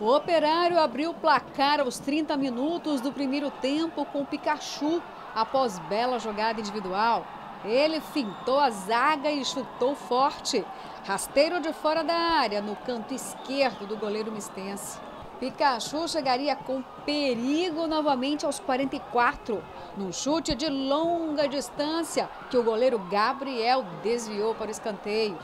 O Operário abriu o placar aos 30 minutos do primeiro tempo com o Pikachu após bela jogada individual. Ele fintou a zaga e chutou forte. Rasteiro de fora da área, no canto esquerdo do goleiro mistense. Pikachu chegaria com perigo novamente aos 44, num chute de longa distância que o goleiro Gabriel desviou para o escanteio.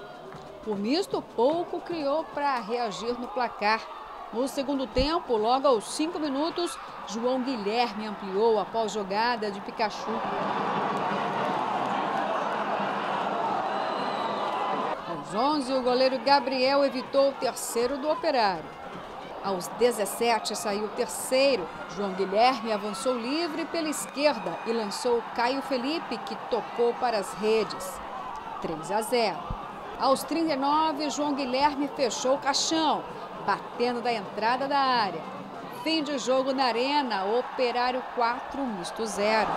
O misto pouco criou para reagir no placar. No segundo tempo, logo aos cinco minutos, João Guilherme ampliou após jogada de Pikachu. Aos 11, o goleiro Gabriel evitou o terceiro do operário. Aos 17, saiu o terceiro. João Guilherme avançou livre pela esquerda e lançou Caio Felipe, que tocou para as redes. 3 a 0. Aos 39, João Guilherme fechou o caixão, batendo da entrada da área. Fim de jogo na Arena, Operário 4, Misto 0.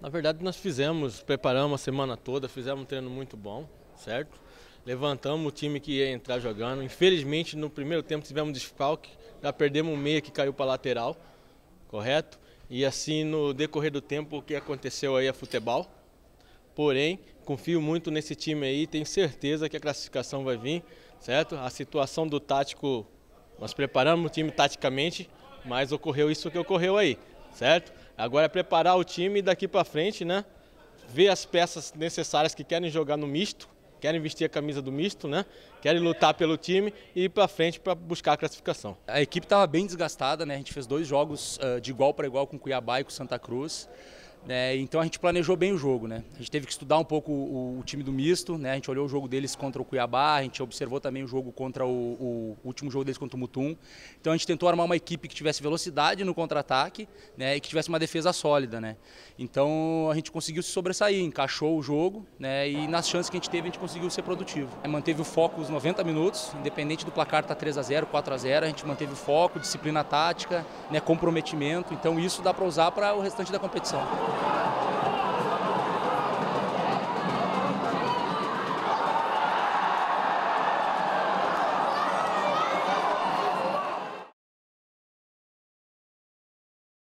Na verdade, nós fizemos, preparamos a semana toda, fizemos um treino muito bom, certo? Levantamos o time que ia entrar jogando. Infelizmente, no primeiro tempo tivemos desfalque, já perdemos um meia que caiu para lateral, correto? E assim, no decorrer do tempo, o que aconteceu aí é futebol. Porém, confio muito nesse time aí, tenho certeza que a classificação vai vir, certo? A situação do tático, nós preparamos o time taticamente, mas ocorreu isso que ocorreu aí, certo? Agora é preparar o time daqui para frente, né? Ver as peças necessárias que querem jogar no misto, querem vestir a camisa do misto, né? Querem lutar pelo time e ir para frente para buscar a classificação. A equipe estava bem desgastada, né? A gente fez dois jogos uh, de igual para igual com Cuiabá e com Santa Cruz. Né? Então a gente planejou bem o jogo, né? A gente teve que estudar um pouco o, o, time do misto, né? A gente olhou o jogo deles contra o Cuiabá, a gente observou também o jogo contra o, o último jogo deles contra o Mutum. Então a gente tentou armar uma equipe que tivesse velocidade no contra-ataque, né? E que tivesse uma defesa sólida, né? Então a gente conseguiu se sobressair, encaixou o jogo, né? E nas chances que a gente teve a gente conseguiu ser produtivo. Manteve o foco os 90 minutos, independente do placar tá 3 a 0, 4 a 0, a gente manteve o foco, disciplina tática, né? Comprometimento. Então isso dá para usar para o restante da competição.